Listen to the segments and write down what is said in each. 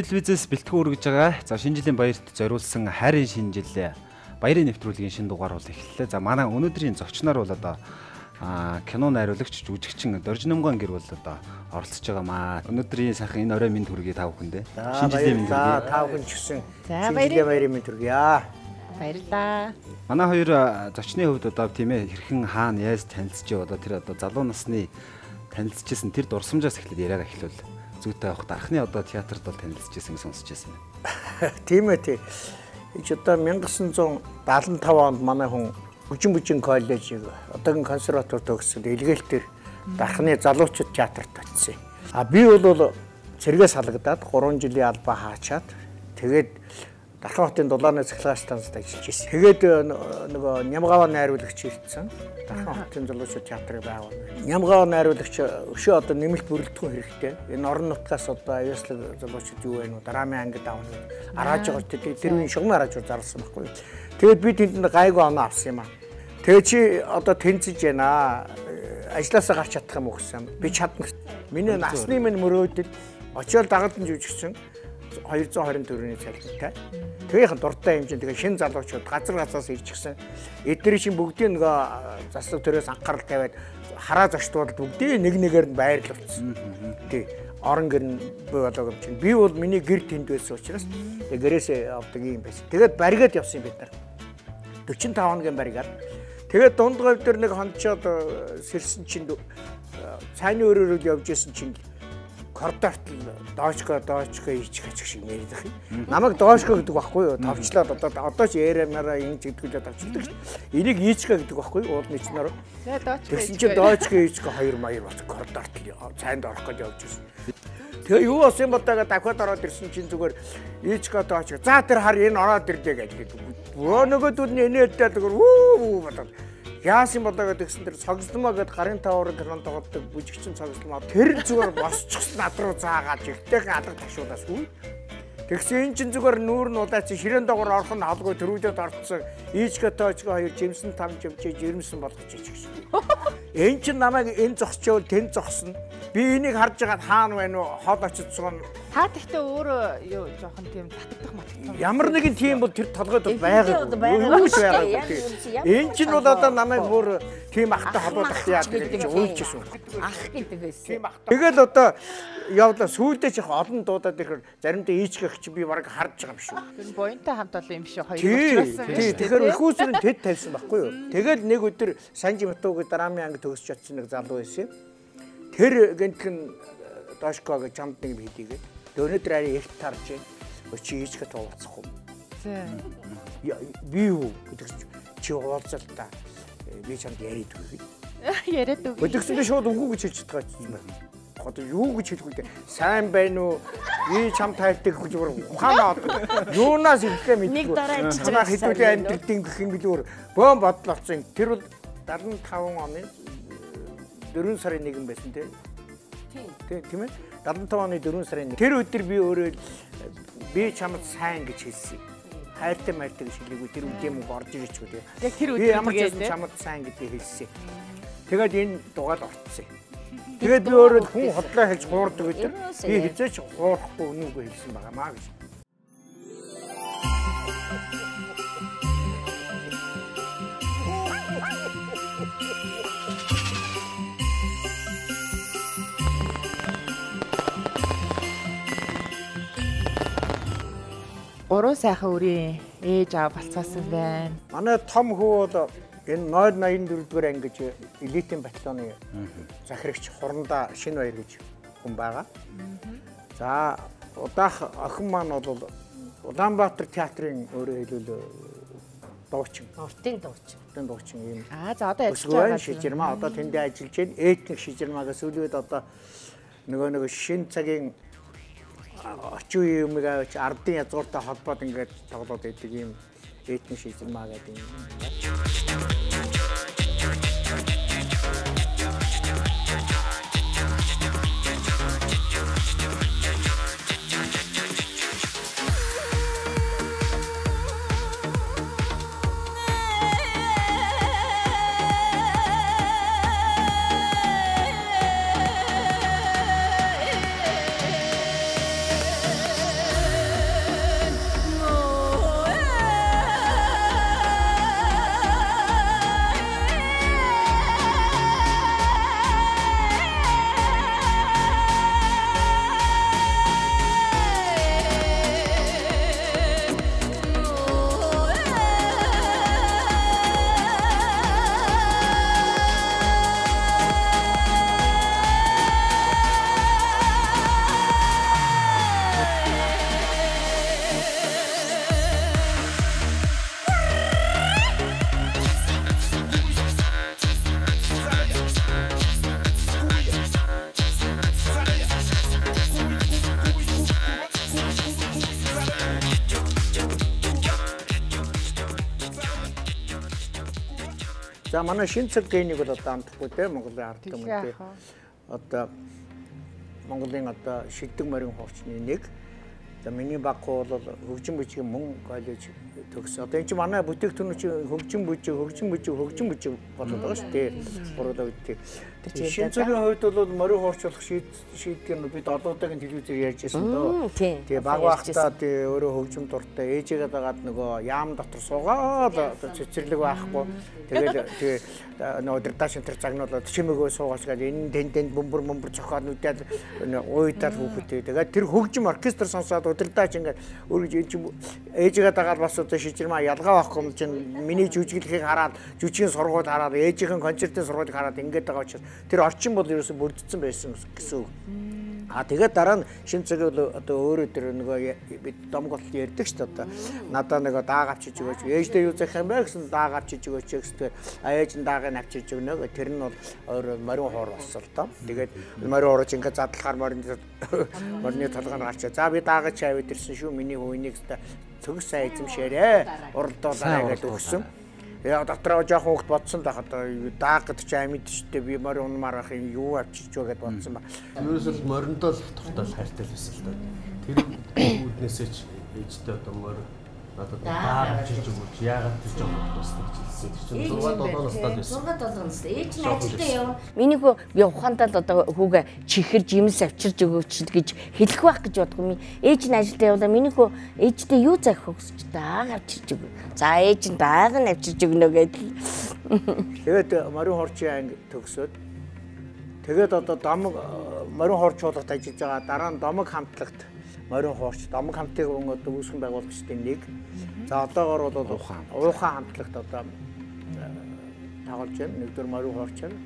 Телевизээс бэлтгэн үргэж байгаа. За шинэ жилийн баярт зориулсан хайрын шинэ жил баярын нэвтрүүлгийн шинэ дугаар бол эхэллээ. За манай өнөөдрийн зочноор бол одоо а кино найруулагч жүжигчин Доржиномгон гэр бол одоо оролцож байгаа маа. Өнөөдрийн сайхан энэ орой минь хүргэе тав хүндээ. Шинэ жилийн минь хүргэе. За тав хүн ч гэсэн. За баярын баярын минь хүргэе. Баярлаа. Манай хоёр зочны хувьд одоо тийм ээ хэрхэн хаана яаж танилцж одоо тэр одоо залуу насны танилцчихсэн тэр дурсамжаас эхлээд яриага эхлүүл зүйтэй авах дарахны одоо театрт бол танилцчихсэн сонсч байсан. Тийм ээ тий. Ич одоо 1975 онд манай хүн Бүжин бүжин коллежийг одоогийн консерватори төгсөд илгээлтээр дархны залуучууд театрт очив. А би бол цэргээс халагдаад 3 жилийн албаа хаачаад тэгээд Дархан хотын дулааны цахилгаан станцад ажиллаж байсан. Тэгээд э, нөгөө Нямгава найруулагч ирсэн. Дархан хотын залуучууд театрыг байгуулсан. Нямгава найруулагч өшөө одоо нэмэлт бүрэлдэхүүн хэрэгтэй. Энэ орон нутгаас одоо аюулслаг залуучууд юу вэ нүү драмын ангид авна. Арааж байгаа тэр тэр үеийн шугам арааж зарласан байхгүй. Тэгээд би тэнд гайгүй оноо авсан юм аа. Тэгээ чи одоо тэнцэж байна. Ажлаасаа гарч чадах юм уу гэсэн. Би чадна. Миний насны минь мөрөөдөд очиод дагалдан жүжигчин 220 төгрөгийн цалинтай. Тэгээхэн дуртай хэмжээнд тэгээ шин залуучууд газар газраас ирчихсэн. Эдгээр чинь бүгдийн нөгөө заслаг төрөөс анхаарал тавиад хараа зочдууд бүгдийн нэг нэгээр нь байрлуулсан. Тий. Орон гэр нь бий болоо юм чинь. Би бол миний гэр тэнд байсан учраас гэрээсээ авдаг юм байсан. Тэгээд баригад явсан бид нар. 45 хоногийн баригаад. Тэгээд дунд говь дээр нэг хончоод сэрсэн чинь цайны өрөөрөө явж исэн чинь коридорт доочко доочко ич хачих шиг мэрдэх юм. Намайг доочко гэдэг байхгүй юу? Тавчлаад одоо одоо ч ярэмаараа ингэж гэдгүүлээ тавчилдаг шүү. Энийг ичка гэдэг байхгүй юу? Уулын ичнэр. Тэгсэн чинь доочко ичка хоёр маяр бат коридорт цайнд орох гэж явж ирсэн. Тэгээ юу болсон юм бодоо дахиад ороод ирсэн чинь зүгээр ичка доочко. За тэр хар энэ ороод ирлээ гэж. Өө нөгөөдүүд нь энээлтэй зүгээр үү бодоод Яасан болоо гэдгсэн тэр цогцломоо гэд гарын таврын кинонд тоглодог бүжигчин цогцломоо тэр зүгээр босчихсон над руу заагаад ихтэйхэн алга ташуулаас үн. Тэгсэн эн чин зүгээр нүүр нь удаа чи ширээн доогоор орох нь халгүй төрүүлээд орцсон. Ийчгэ тоочго хоёр жимсэн там жимчээ жирэмсэн болгож ич гэсэн. Эн чин намайг энэ зогсчвол тэн зогсно. Би энийг харж байгаад хаана байна уу? Хол очиж сугна. Та тэгтээ өөрөө юу жоохон тийм татагдах матагдах. Ямар нэгэн тийм бол тэр толгойд байгаа. Үүш байгаа. Энд чинь бол одоо намайг бүр тийм ахтай холбоодох яадаг гэж уйлжсэн. Ах гэдэг байсан. Тийм ахтай. Тэгэл одоо явлаа сүйдээ чих олон дуудаад ирэхээр заримдаа ийчгэх чи би бараг харж байгаа юм шүү. Тэр буянтай хамт олон юм шиг хоёр уулзсан. Тий, тэгэхээр ихүүсрэн тэд тавьсан байхгүй юу? Тэгэл нэг өдөр Санжи Матууг драмын анги төгсч очсон нэг залуу байсан юм. Тэр гэнтхэн Дошко гэж чамд нэг хийдийгээ. Өнөөдөр арай их тарж байна. Чи хийчгээ туулцахгүй. За. Би юу гэдэг чи уулзал та. Би чамд яриад өгье. Яриад өгье. Өдөрсөн би шууд үгүй гэж хэлж байгаа юм байна. Одоо юу гэж хэлэх вэ? Сайн байна уу? Би чам тайлдаг гэж бүр ухаанаа юунаас ихэхээ мэдгүй. Нэг дараа ичж байгаа хэдүүлээ амьдрдیں۔ гэх юм билүүр бөөм бодол болсон. Тэр бол 75 оны 4 сарын 1 байсан тийм. Тийм ээ. 75 оны 4 сарын 1. Тэр өдөр би өөрөө би чамд сайн гэж хэлсэн. Хайртай майртай гэж хэлээгүй тэр үдийн мөнгө орж ирэж чгүй тийм. Яг тэр өдөр ямар ч юм чамд сайн гэдгийг хэлсэн. Тэгээд энэ дугаал орцсон. Тэгээд би өөрөө хүн хотлоо хэлж хуурдаг өдөр би хизээч хуурахгүй үнүүгээ хэлсэн байгаа маа гэж. Гурван сайхан үрийн ээж аав болцоосон байна. Манай том хүү бол энэ 084 дугаар анги гэж элитийн батальоны захирагч Хуранда шинэ баяр гэж хүн байгаа. За удаах охин маань бол Улаанбаатар театрын өөрөөр хэлбэл дуучин. Уртын дуучин. Уртын дуучин юм. Аа за одоо ажиллаж байгаа шижирмаа одоо тэндээ ажиллаж байна. Этник шижирмаагаас үлээд одоо нөгөө нэг шин цагийн очив юмыг авч ардын язгууртай холбоод ингээд тоглоод байдаг юм этник шийдмаа гэдэг юм. За манай шин цаг генийг бол одоо амтахгүй те Монголын ард юм Тэгээ те. Одоо Монголын одоо шилдэг морин хуурчны нэг. За миний баггүй бол хөгжин бүжгийн мөн коллеж төгс. Одоо энэ чинь манай бүтээгдэхүүн чинь хөгжин бүжиг, хөгжин бүжиг, хөгжин бүжиг болоод байгаа шүү дээ. Үүдтэй. чинь Шинэ цагийн хувьд бол морин хуурч болох шийд шийдгээр нь бид олоодагийн телевизээр ярьж байсан тийм. Тэгээ баг багтаа тэгээ өөрөө хөгжим дуртай ээжигээ дагаад нөгөө яам дотор суугаад цэцэрлэг байхгүй. Тэгээд тэгээ нөгөө удирдаа шинтер загнуулаад чимээгөө суугаач гээд энэ тэн тэн бөмбөр бөмбөр цохоод нүдээд уйдаад хүүхдээ. Тэгээд тэр хөгжим оркестр сонсоод удирдаач ингээд өөрөө ээж ээжигээ дагаад бас одоо шижирмаа ялгаа байхгүй юм чинь миний жүжиглэхийг хараад жүжигийн сургууль хараад ээжийн концертын сургуулийг хараад ингээд байгаа учраас тэр орчин бол ерөөсө бүрдсэн байсан гэсэн үг. А тэгээд дараа нь шин цаг бол одоо өөрөө тэр нөгөө бид домг болт ярьдаг шүү дээ одоо. Надаа нөгөө дааг авчиж өгөөч. Ээждээ юу зах юм бэ гэсэн дааг авчиж өгөөч а ээж нь даагийг авчиж өгнө. Тэр нь бол өөрөө морин хоор болсон л доо тэгээд морин хоорч ингээд задлахаар морин морины толгойн гарчаа за би даагаж аваад ирсэн шүү миний хөөнийг цогс сайн эзэмшээрээ уралдуулаарай гэж өгсөн Яа дотроо жоохон хөвгт бодсон байх одоо дааг гэдэг чи амьд штэ би морин унмаар ах юм юу авчиж өгөөд бодсон ба Ерөөсөл мориндоо л тухтай л хайртай байсан л да. Тэр үүднээсээ ч ээжтэй одоо морь надад даа чиж өгөөч яагаад тэр жоохон тусдаг хэлсэн. Тэр чинь 6 7 настай байсан. 6 7 настай. Ээж нь ажилдаа явна. Миний хүү би ухаандаа л одоо хүүгээ чихэр жимс авчирж өгөөч гэж хэлэх байх гэж бодгоо. Ээж нь ажилдаа явлаа. Миний хүү ээжтэй юу захих өгсөж дааг авчирж өгөө. За ээж нь дааг нь авчирж өгнө гэдэг. Тэгээд морин хорчийн анги төгсөөд тэгээд одоо домог морин хорчуулалт ажиллаж байгаа дараа нь домог хамтлагт морин хорч домог хамтыг одоо үүсгэн байгуулагчдын нэг. За одоогор бол ухаан ухаан хамтлагт одоо э, тоглож байна. Нэгдүгээр морин хорч байна.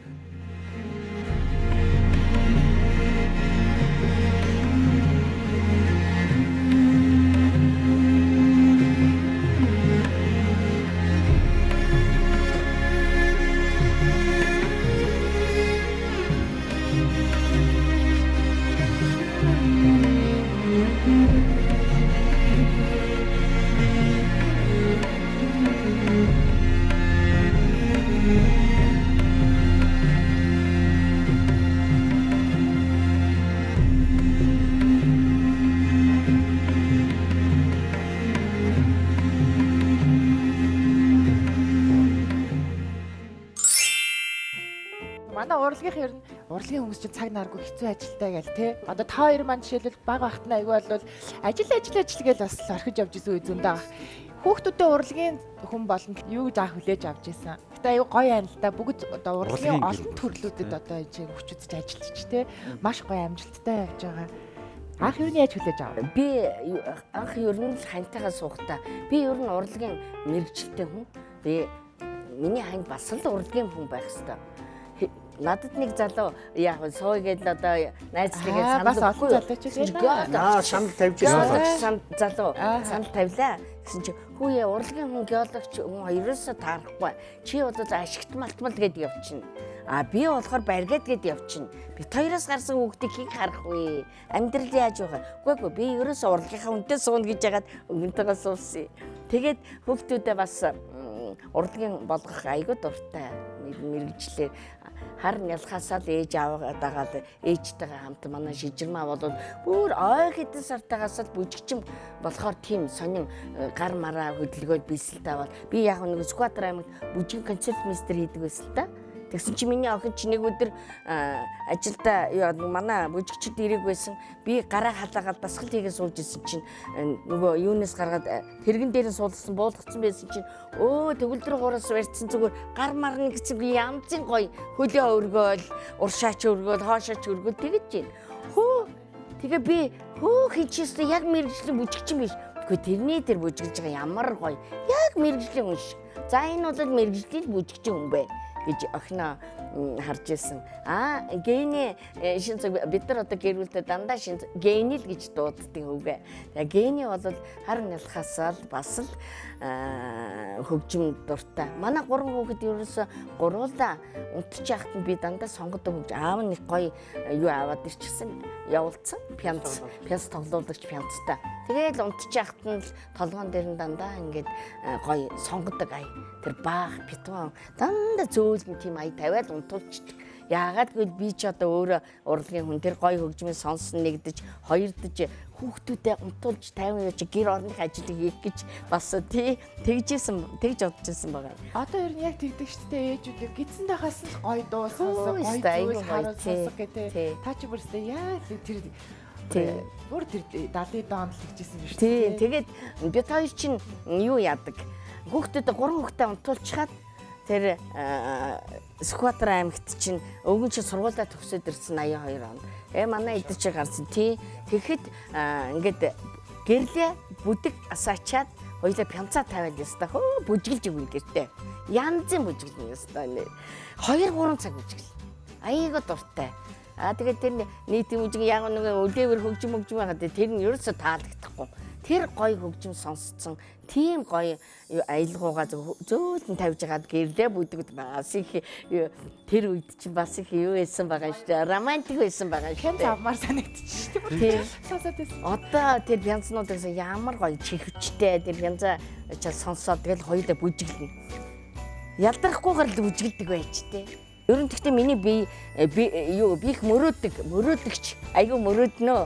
Урлагийнх ер нь урлагийн хүмүүс чинь цаг наргүй хэцүү ажилтаа гээл те. Одоо та хоёр маань жишээлбэл баг бахтны аягүй бол ажил ажил ажил гээл бас орхиж явж исэн үе зөндөө баг. Хүүхдүүдээ урлагийн хүн болон юу заах хүлээж авч исэн. Гэтэ аюу гоё юм л да. Бүгд одоо урлагийн олон төрлүүдэд одоо ижиг хүчтэй ажиллаж те. Маш гоё амжилттай явж байгаа. Анх юу нь яаж хүлээж авав? Би анх ер нь л хантайгаа суухдаа би ер нь урлагийн мэрэгчлээ хүн. Би миний ханд бас л урлагийн хүн байх хэвээр. Надад нэг залуу яг сууя гэдэл одоо найзлыгээ санал байлаа. Аа санал тавьж Геолог ирсэн. сан залуу санал тавилаа. Гэсэн чи хүүе урлагийн хүн геологч хүн ерөөсөө таарахгүй. Чи бол ашигт малтмал гэд явчихна. А би болохоор баригад гэд явчихна. Бит хоёроос гарсан хүүхдийг хин харах вэ? Амьдрал яаж байгаа? Үгүй ээ би ерөөсөө урлагийнхаа үнтэй сууна гэж ягаад өнгөнтэйгээ суусан. Тэгээд хүүхдүүдээ бас урлагийн болгох айгуу дуртай мэр- мэрэгчлээ хар нялхасаа л ээж аваад дагаад ээжтэйгээ хамт манай шижирмаа болоод бүр ой хэдэн сартаагаас л бүжигчин болохоор тийм сонин э, гар мараа хөдөлгөөд бэлсэлтэй аваад би яг нэг скватер аймагт бүжиг концерт мистер хийдэг байсан л та. Тэгсэн чи миний охин чи нэг өдөр а, ажилдаа яа, нэг манай бүжигчд ирэг байсан. Би гараа халаагаад басгал хийгээ сууж исэн чинь нөгөө юунаас гаргаад тэрэгэн дээр нь суулгасан буулгацсан байсан чинь өө төгөлдөр гураас барьцсан зүгээр гар марна гэсэн би янзын гоё хөлөө өргөөл уршаач өргөөл хоошооч өргөөл тэгэж байна. Хөө тэгээ би хөө хийчихсэн яг мэрэгжлийн бүжигчин биш. Гэхдээ тэрний тэр бүжиглж байгаа ямар гоё. Яг мэрэгжлийн хүн шиг. За энэ бол мэрэгжлийн бүжигчин хүн байна гэж охиноо харж ирсэн. Аа гений э, шин цаг бид нар одоо гэр бүлтэй дандаа шин гений л гэж дууддаг үгээ. Тэгээ гений бол харин ялхаас л бас л хөгжим дуртай. Манай гурван хүүхэд ерөөсө гуруула унтж яхад нь би дандаа сонгодог хөгж аав нэг гоё э, юу аваад ирчихсэн явуулсан пянц пянц тоглоулагч пянцтай. Тэгээд унтж яхад нь толгоон дээр нь дандаа ингээд э, гоё сонгодог ай. Тэр баах битүүн дандаа зөөлгөн тийм ай тавиад унтуулчихдаг. Яагаад гэвэл би ч одоо өөрөө урлагийн хүн тэр гоё хөгжмийн сонсон нэгдэж хоёрдож хүүхдүүдэд унтуулж тайван яаж гэр орных ажлыг хийх гэж бас тий тэгжсэн тэгж бодож ирсэн байгаа. Одоо ер нь яг тэгдэг шүү дээ ээжүүдээ гидсэндээ хасан л гоё дуу сонсоо аюу зүйл харуул сонсох гэдэг. Та чи бүрстэй яа тэр Тий. бүр тэр 70 доонд л хийжсэн юм шүү Тий, тэгээд бид хоёр чинь юу яадаг? Хүүхдүүдэд гурван хүүхдээ унтуулчихад тэр Скватер аймагт чинь өвгөн чи сургуулаа төгсөөд ирсэн 82 он. Э манай эдэр чи гарсан тий. Тэгэхэд ингээд гэрлээ бүдэг асаачаад хоёлаа пянцаа тавиад ястаа хөө бүжгэлж өгнө гэртээ. Янзын бүжгэлнэ ястаа нэ. 2 3 цаг бүжгэл. Аяга дуртай. Аа тэгээд тэр нийтийн бүжиг яг нэг өдөөөр хөгжим хөгжим байгаад тэр нь ерөөсө таалагдахгүй. Тэр гоё хөгжим сонсцсон тийм аялгуугаа зөө- зөөлөн тавьж хагаад гэрлээ бүдэг бас их юу, тэр үед чинь бас их юу байсан байгаа шүү дээ. Романтик байсан байгаа шүү дээ. завмаар санагдчих шүү дээ. Сонсоод байсан. Одоо тэр бянзнуудаас ямар гоё чихвчтэй тэр бянзаа чи сонсоод тэгэл хоёулаа бүжиглэнэ. Ялдрахгүйгээр л бүжгэлдэг байж тээ. Ер нь гэхдээ миний би би юу би их мөрөөдөг мөрөөдөгч айгүй мөрөөднөө.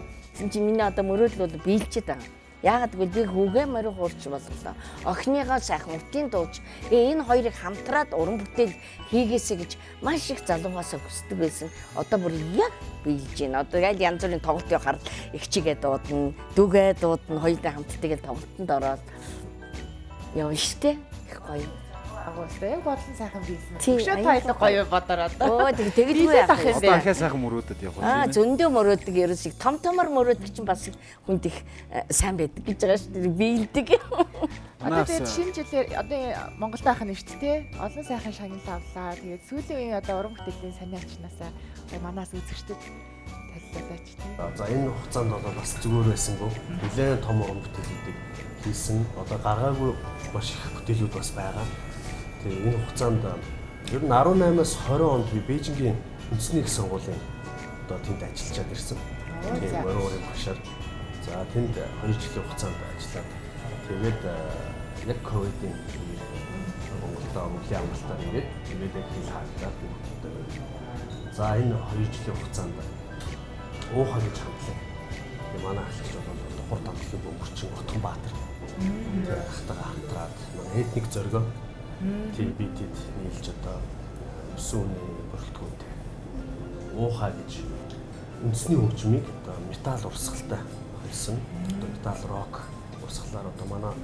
Чи миний одоо мөрөөдөл бол биелчихэд байгаа. Яагаад гэвэл би хүүгээ морин хуурч боллоо. Охиныгоо сайхан утын дууж "Ээ, энэ хоёрыг хамтраад уран бүтээл хийгээсэй гэж маш их залуугаас хүсдэг байсан. Одоо бүр яг биелж байна. Одоо яг янз бүрийн тоглолт явахаар их чигээ дуудана, дүгээ дуудана, хоёулаа хамт тэгэл тоглолтод ороод явна штэ. Их гоё. Агуултай яг бодлон сайхан биелсэн. Тий, Өшөө аюу тайлах гоё. бодороо. Өө тэг тэгэл Биелээд ах юм яах вэ? Одоо ахаа сайхан мөрөөдөд явах Аа зөндөө мөрөөдөг ерөөс их том томор мөрөөдөг чинь бас хүнд их э, сайн байдаг гэж байгаа шүү дээ. Биелдэг. Одоо тэгээд шинэ жилээр одоо Монголд байх нь дээ. Олон сайхан шагнал авлаа. Тэгээд сүүлийн үеийн одоо уран бүтээлийн саний ачнаасаа манаас үзэгчдэд талилаач тийм. За энэ хугацаанд бол бас зүгээр байсангүй. Нэлээд том уран бүтээлүүдийг хийсэн. Одоо гаргаагүй маш их бүтээлүүд бас байгаа. Тэгээ энэ хугацаанд ер нь 18-аас 20 онд би Бээжингийн үндэсний их сургуулийн одоо тэнд ажиллаж ирсэн. Тийм өөрийн багшаар. За тэнд 2 жилийн хугацаанд ажиллаад тэгээд яг ковидын Монголда өнгөлийн амралтаар ирээд тэгээд яг хэл хаалгаад бүгдтэй. За энэ 2 жилийн хугацаанд уухаа гэж хамтлаа. Тэгээ манай ахлагч бол Духар тамхлын бөмбөрчин Утганбаатар. Тэгээ ахтайгаа хамтраад манай этник зоргоо тий бид тэд нийлж одоо өсөөний бүрэлдэхүүнтэй уухаа гэж үндэсний хөгжмийг одоо металл урсгалтай холсон. Одоо металл рок урсгалаар одоо манай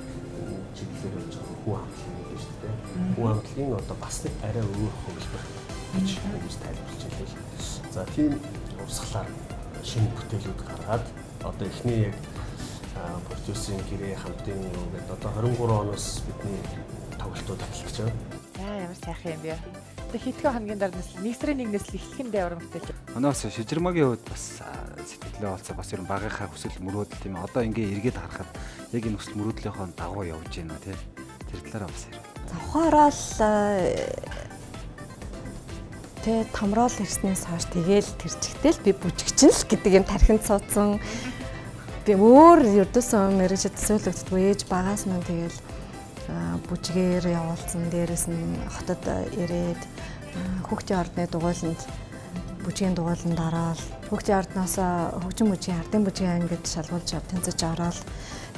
чиглэлээр явж байгаа хүн амтлын нэг шүү дээ. Хүн амтлын одоо бас нэг арай өөр хөвлөр гэж хүмүүс тайлбарлаж байлаа. За тийм урсгалаар шинэ бүтээлүүд гаргаад одоо эхний яг продюсерийн гэрээ хамтын юу гэдэг одоо 23 оноос бидний тоглолтууд эхэлж байгаа. Аа ямар сайхан юм бэ. Одоо хитгэн хоногийн дараа нэслэл нэг сарын нэгнээс л эхлэхэндээ уран бүтээл. Манаас шижирмагийн хувьд бас сэтгэлээ олцоо бас ер нь багийнхаа хүсэл мөрөөдөл тийм ээ. Одоо ингээ эргээд харахад яг энэ хүсэл мөрөөдлийнхөө дагуу явж байна тий. Тэр талаараа бас ярив. Ухаараа л тэ томрол ирснээс хойш тэгээл тэр чигтэл би бүжигчин л гэдэг юм тархинд цууцсан. Би өөр ердөөсөө мэрэгч төсөөлөгддгөө ээж багаас мань тэгээл аа, бүжгээр явуулсан. Дээрээс нь хотод ирээд аа, хүүхдийн ордны дугуйланд бүжгийн дугуйланд ороод хүүхдийн ордноос хөгжим бүжгийн ардын бүжгийн ангид шалгуулж ав тэнцэж ороод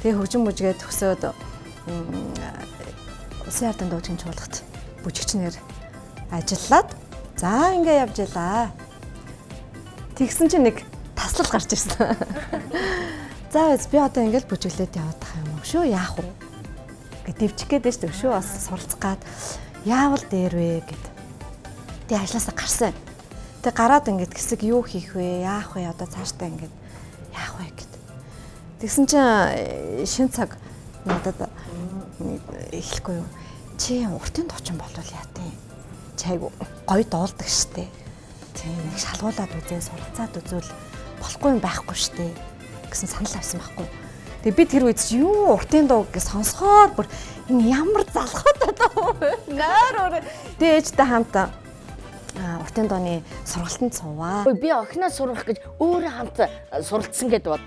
тэгээ хөгжим бүжгээ төгсөөд м, Улсын ардын дуучин чуулгат бүжигчнэр ажиллаад за ингээ явж илаа. Тэгсэн чинь нэг таслал гарч ирсэн. За би одоо ингээл бүжиглээд байгаа юм шүү яах вэ? Гэ дэвчих гээд байж шүү бас суралцах гад яавал дээр вэ гэд. Тэгээ ажилласаа гарсан. Тэг гараад ингээд хэсэг юу хийх вэ? Яах вэ? Одоо цаашдаа ингээд яах вэ гэд. Тэгсэн чинь шин цаг надад эхлэхгүй юу? Чи уртын точин болвол яа тий. чайг гоё дуулдаг штэ. Тийм нэг шалгуулад үзээ суралцаад үзвэл болохгүй юм байхгүй штэ гэсэн санал авсан байхгүй. Тэгээ би тэр үед чи юу уртын дуу гэж сонсохоор бүр энэ ямар залхаад даа. Наар өөр. Тэгээ ээжтэй хамт уртын дооны сургалтанд суваа. Би охиноо сурах гэж өөрөө хамт суралцсан гэд бод.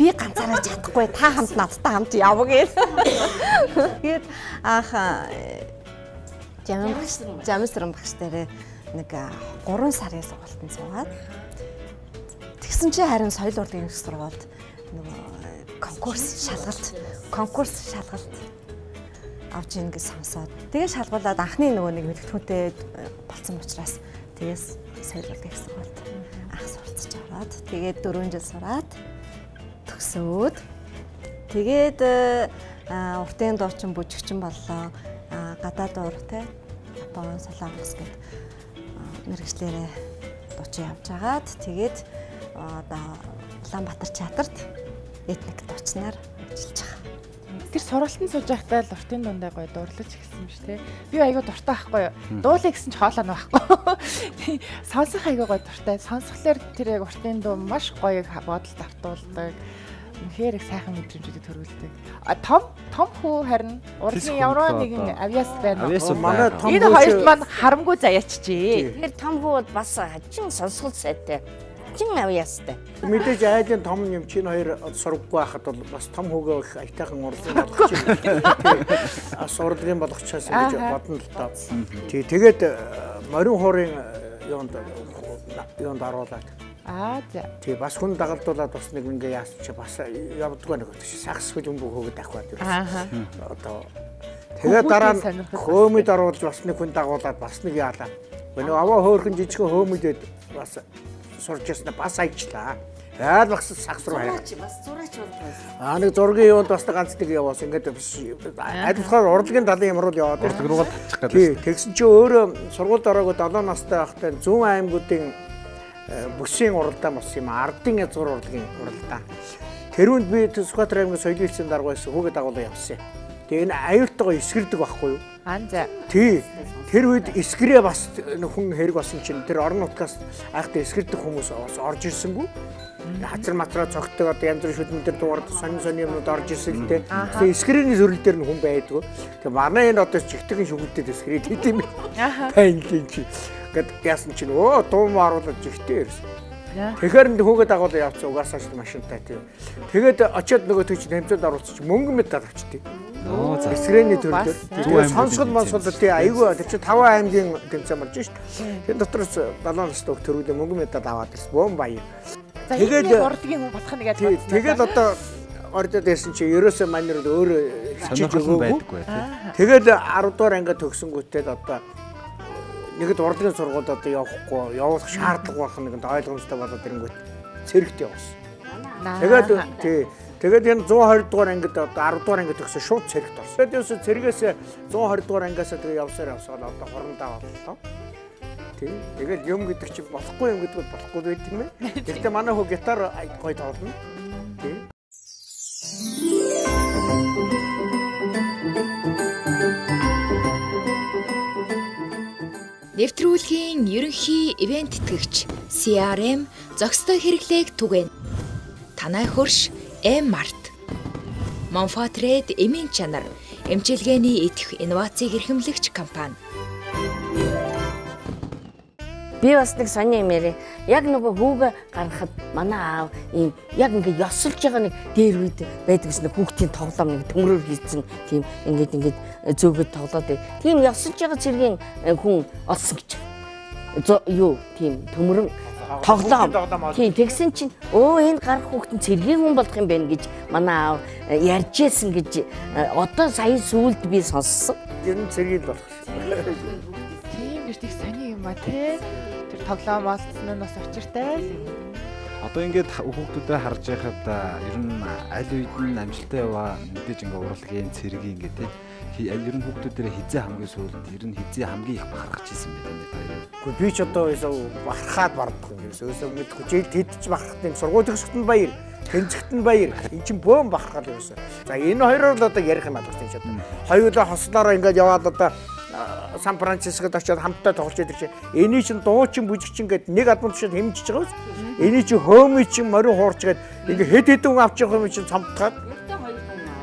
Би ганцаараа чадахгүй та хамт надтай хамт яв гээл. Тэгээд аах жамын багш жамсрын багш дээрээ нэг 3 сарын сургалтанд суугаад тэгсэн чи харин соёл урлагийн сургуульд нөгөө конкурс шалгалт конкурс шалгалт авч ийн гэж сонсоод. Тэгээ шалгуулад анхны нөгөө нэг мэдгэдэгхүүнтэй болсон учраас тэгээс соёл урлагийн сургуульд анх суралцж аваад тэгээд 4 жил сураад төгсөөд тэгээд уртын дуучин бүжигчин боллоо. Гадаад уур те Япон солонгос гэд мэрэгчлэрээ дуучин явж агаад тэгээд одоо Улаанбаатар театрт этник дуучнаар ажиллаж байгаа. Тэр сургалтанд сууж байхдаа л уртын дундаа гоё дуурлаж эхэлсэн шүү те. Би айгүй дуртай байхгүй юу? Дуулаа гэсэн ч хоолоо байхгүй. Сонсох айгүй гоё дуртай. Сонсхолоор тэр яг уртын дуу маш гоё бодолд автуулдаг. Үнэхээр их сайхан мэдрэмжүүдийг төрүүлдэг. А том том хүү харин урлагийн ямар нэгэн авиас байна. Манай том Энэ хоёрт маань харамгүй заяачжээ. Тэгэхээр том хүү бол бас хачин сонсгол сайтай. Хачин авьяастай. Мэдээж айлын том юм чинь хоёр сургаггүй байхад бол бас том хөгөө их аятайхан урлагийн болгоч юм. Ас урлагийн болгочоос гэж бодно л доо. Тий. Тэгээд морин хуурын юунд юунд оруулаад Аа за. Тий бас хүн дагалдуулаад бас нэг ингээ яасан чи бас явдггүй нэг чи сагс хөлбөмбөг хөөгд авах байдаг. Аа. Одоо тэгээ дараа нь хөөмөд оруулж бас нэг хүн дагуулад бас нэг яалаа. Өнөө аваа хөөрхөн жижигхэн хөөмөдөд бас сурж ясна бас ажлаа. Яад багс сагс руу хараа. Бас зураач болдог. Аа нэг зургийн юунд бас ганц нэг яваас ингээд адилхан урлагийн талын ямар л яваад Урдлаг руугаа татчих гэдэг. Тий, тэгсэн чи өөрөө сургуульд ороогүй 7 настай байхдаа зүүн аймагуудын бүсийн уралдаан болсон юм ардын язгуур урлагийн уралдаан. Тэрүүнд би Сүхбаатар аймгийн соёлын хэлцээний дарга байсан хүүгээ дагуулсан явсан. Тэгээ энэ аюултайгаа эсгэрдэг байхгүй юу? Аа за. Тий. Тэр үед эсгэрээ бас хүн хэрэг болсон чинь тэр орон нутгаас айхтаа эсгэрдэг хүмүүс бас орж ирсэнгүй. Хазар матраа цогтөг одоо янз бүрийн шүдэн дээр дуурд сонин сонин юмнууд орж ирсэн дээ. Тэгээ эсгэрээний зөрөл дээр нь хүн байдгүй. Тэгээ манай энэ одоо чигтгэн шүгэлтэд эсгэрээ тийм юм. Тань тийм чи. Гэт яасан чинь өө дуум оруулаад жигтэй ирсэн. Тэгэхээр энэ хүүгээ дагуулсан явцсан угаасаа ч машинтай тийм. Тэгээд очиод нөгөө төч тэмцээд оруулчих мөнгө мэд авчтыг. Оо за. Эсгрэний төр дээр. Тэгээд сонсгол сонсгол тий айгүй тэр чи 5 аймгийн тэмцээн болж шít. Тэр дотроос 7 настай хөх төрүүлээ мөнгө медаль аваад ирсэн. Бөөн баяр. Тэгээд урлагийн хүн болох нэгээд тий тэгээд одоо ордод ирсэн чи ерөөсөө манер өөрөө хичээж өгөөгүй. Тэгээд 10 дугаар ангид төгсөнгүүтээ одоо нэгд урлагийн сургуульд одоо явахгүй явуулах шаардлага болох нэгэнд ойлгомжтой болоод ирэнгүүт цэрэгт явсан. Тэгээд тий Тэгээд энэ 120 дугаар ангид одоо 10 дугаар ангид төгсөө шууд цэрэгт орсон. Тэгээд ерөөсө цэрэгээс 120 дугаар ангиас тэгээ явсаар явсаар одоо хорондоо боллоо. Тий. Тэгээд юм гэдэг чинь болохгүй юм гэдэг нь болохгүй байдаг юм ээ. Гэхдээ манай хөө гитар гоё тоглоно. Тий. Нэвтрүүлгийн ерөнхий ивент тэтгэгч CRM зохистой хэрэглээг түгээн. Танай хөрш M-Mart. Monfatrade эмийн чанар эмчилгээний идэх инновацийг эрхэмлэгч компани. Би бас нэг сони юм ярэ. Яг нөгөө хүүгээ гаргахад манай аав ийм яг ингээд ёсолж байгаа нэг дээр үед байдаг гэсэн хүүхдийн тоглоом нэг төмрөөр хийсэн тийм ингээд ингээд зөөгөд тоглоод бай. Тийм ёсолж байгаа цэргийн хүн олсон гэж. Юу тийм төмрөн тоглоом. Тийм тэгсэн чинь өө энэ гарах хүүхдэн цэргийн хүн болох юм байна гэж манай аав ярьжсэн гэж одоо сая сүулт би сонссон. Ер нь цэргийн болох. Тийм гэж тийг сони юм ба тий. Тоглоом олцсон нь бас учиртай. Одоо ингээд хүүхдүүдэд харж байхад ер нь аль үед нь амжилттай яваа мэдээж ингээ урлагийн цэргийн ингээ тий. Ер нь хүүхдүүдээр хизээ хамгийн сүүлд ер нь хизээ хамгийн их бахархаж исэн байх юм байна. Гэхдээ би ч одоо өсөө бахархаад бардах юм. Өсөө мэдгүй жил тэдч бахархт юм. Сургууль төгсөхт нь баяр. Тэнцэгт нь баяр. Эн чинь бөөн бахархаад байсан. За энэ хоёроор л одоо ярих юм аа гэсэн чинь одоо. Хоёулаа хослоороо ингээд яваад одоо Сан Францискод очиод хамтдаа тоглож идэх чинь эний чинь дуучин бүжигчин гэд нэг албан тушаал хэмжиж байгаа биз. Эний чинь хөөми чинь морин хуурч гэд ингээ хэд хэдэн хүн авч явах юм чинь цамтгаад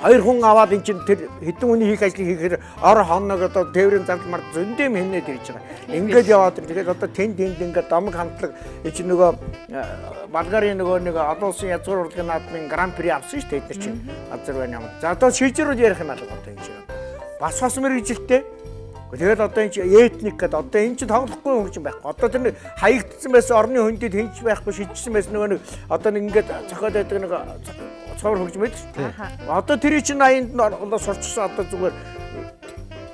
хоёр хүн аваад эн чинь тэр хэдэн хүний хийх ажлыг хийхээр ор хоног одоо тээврийн зардал мард зөндөм хэмнээд ирж байгаа. Ингээд яваад тэр тэгээд одоо тэнд тэнд ингээд домог хамтлаг чинь нөгөө э, Болгарын нөгөө нэг олон улсын язгуур урлагийн наадмын гран при авсан шүү дээ тэд нар чинь Азербайджан. За одоо шийдвэрүүд ярих юм алга одоо энэ чинь. Бас бас мэрэгжилтэй Тэгээд одоо энэ чинь этник гэдэг одоо энэ чинь тоглохгүй хөгжим байхгүй. Одоо тэр нэг хаягдсан байсан орны хүндэд хинч байхгүй шидчихсэн байсан нөгөө нэг одоо нэг ингээд цохиод байдаг нэг шүү дээ. Одоо тэр чинь 80-нд одоо сурчсан одоо зүгээр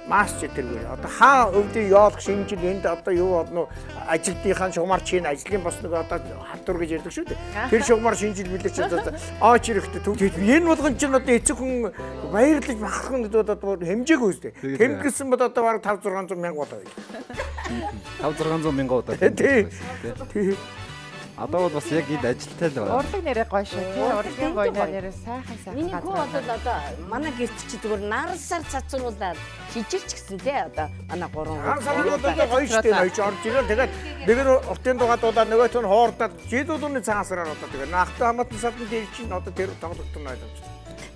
мас ч тэргүй. Одоо хаа өвдөй яолох шинжил энд одоо юу болно ажилтныхаа шугамар чинь ажлын бас нэг одоо хатур гэж ярьдаг шүү дээ. Тэр шугамар шинжил билээ чи одоо ооч ирэхдээ төв энэ болгон чинь одоо эцэг хүн баярлаж бахархан гэдэг одоо хэмжээгүй үстэй. Тэмгэлсэн бод одоо бараг 5 600 мянга удаа. 5 600 мянган удаа. Тий. Тий. Одоо бол бас яг энд ажилтай л байна. Урлаг нэрээ гоё шүү. тий. Урлагийн гоё нэрээ сайхан сайхан Миний хүү бол одоо манай гэрт чи зүгээр нарсаар цацруулаад шижирч гисэн тий одоо манай гурван Аа саргууд одоо гоё штэ ноёч орж ирээ. Тэгээд нэгэр уртын дугаадуулаад нөгөөт нь хоордоод жидүүдүний цагаасараар одоо тэгээд наахтай хамаатан садны дээр чинь одоо тэр тоглогдсон ойлгомжтой.